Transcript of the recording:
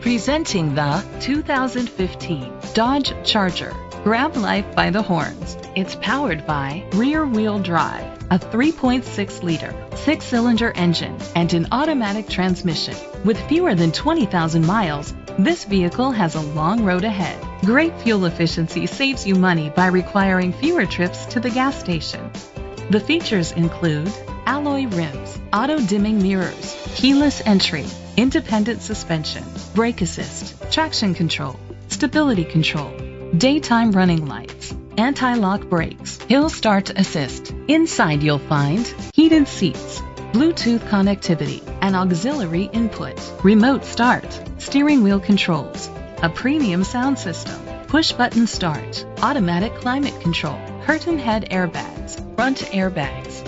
Presenting the 2015 Dodge Charger. Grab life by the horns. It's powered by rear wheel drive, a 3.6 liter, six cylinder engine, and an automatic transmission. With fewer than 20,000 miles, this vehicle has a long road ahead. Great fuel efficiency saves you money by requiring fewer trips to the gas station. The features include alloy rims, auto dimming mirrors, keyless entry, independent suspension, brake assist, traction control, stability control, daytime running lights, anti-lock brakes, hill start assist. Inside you'll find heated seats, Bluetooth connectivity, an auxiliary input, remote start, steering wheel controls, a premium sound system, push button start, automatic climate control, curtain head airbags, front airbags.